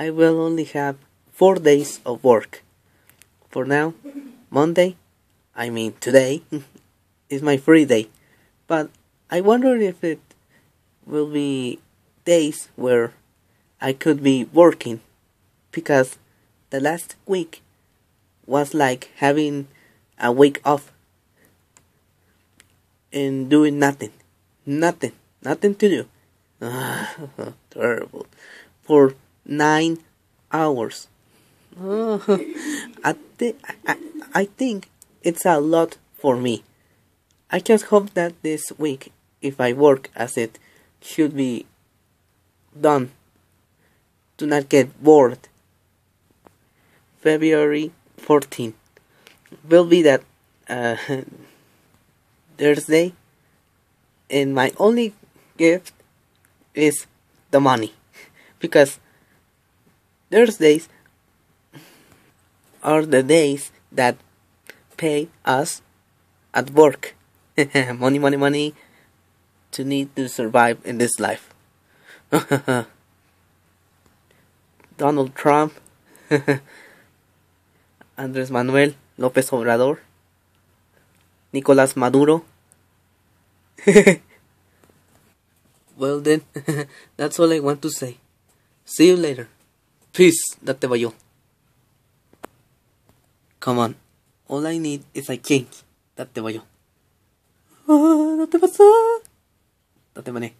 I will only have four days of work. For now, Monday, I mean today, is my free day. But I wonder if it will be days where I could be working because the last week was like having a week off and doing nothing. Nothing. Nothing to do. Terrible. For nine hours. Oh, I, th- I, I think it's a lot for me. I just hope that this week, if I work as it should be done, do not get bored. February 14th will be that uh, Thursday, and my only gift is the money because Thursdays are the days that pay us at work. money, money, money to need to survive in this life. Donald Trump, Andrés Manuel López Obrador, Nicolás Maduro. well then, that's all I want to say. See you later. Peace, date yo. Come on. All I need is a change. Date yo. Ah, date vas. Date mané.